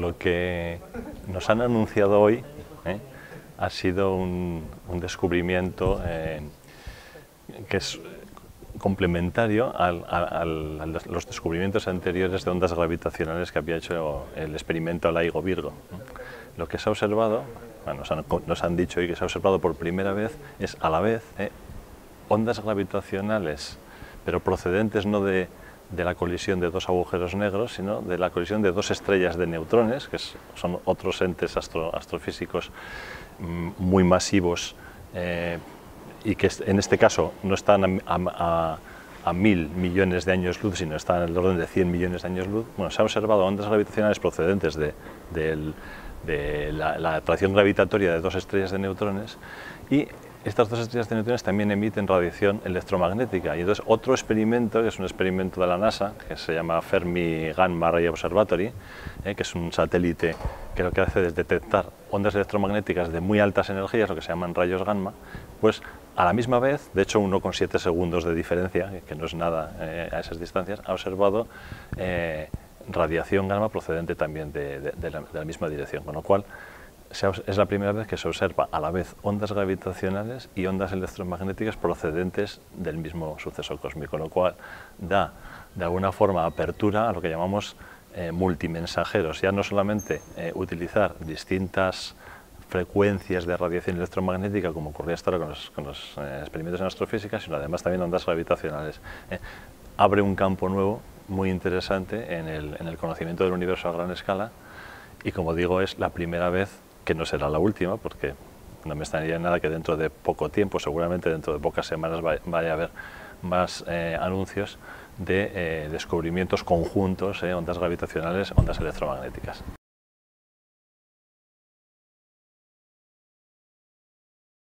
Lo que nos han anunciado hoy ¿eh? ha sido un, descubrimiento eh, que es complementario a los descubrimientos anteriores de ondas gravitacionales que había hecho el experimento LIGO Virgo. Lo que se ha observado, nos, han, dicho hoy que se ha observado por primera vez, es a la vez ¿eh? ondas gravitacionales, pero procedentes no de de la colisión de dos agujeros negros, sino de la colisión de dos estrellas de neutrones, que son otros entes astrofísicos mm, muy masivos eh, y que en este caso no están a, mil millones de años luz, sino están en el orden de 100 millones de años luz. Bueno, se han observado ondas gravitacionales procedentes de, la, la atracción gravitatoria de dos estrellas de neutrones y estas dos estrellas de neutrones también emiten radiación electromagnética. Y entonces otro experimento, que es un experimento de la NASA, que se llama Fermi Gamma Ray Observatory, eh, que es un satélite que lo que hace es detectar ondas electromagnéticas de muy altas energías, lo que se llaman rayos gamma, pues a la misma vez, de hecho 1,7 segundos de diferencia, que no es nada eh, a esas distancias, ha observado eh, radiación gamma procedente también de, la, de la misma dirección, con lo cual es la primera vez que se observa a la vez ondas gravitacionales y ondas electromagnéticas procedentes del mismo suceso cósmico, lo cual da de alguna forma apertura a lo que llamamos eh, multimensajeros, ya no solamente eh, utilizar distintas frecuencias de radiación electromagnética, como ocurría hasta ahora con los, eh, experimentos en astrofísica, sino además también ondas gravitacionales. abre un campo nuevo muy interesante en el, en el conocimiento del universo a gran escala y como digo es la primera vez que no será la última, porque no me extrañaría nada que dentro de poco tiempo, seguramente dentro de pocas semanas, vaya a haber más eh, anuncios de eh, descubrimientos conjuntos, eh, ondas gravitacionales, ondas electromagnéticas.